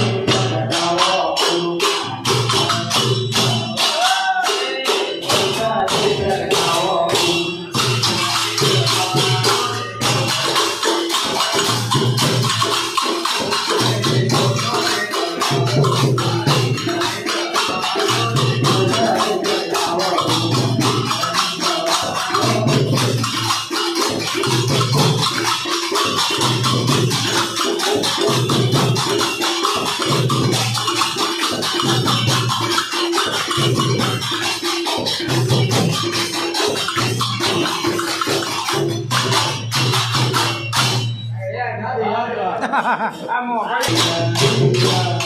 you. Vamos, vale.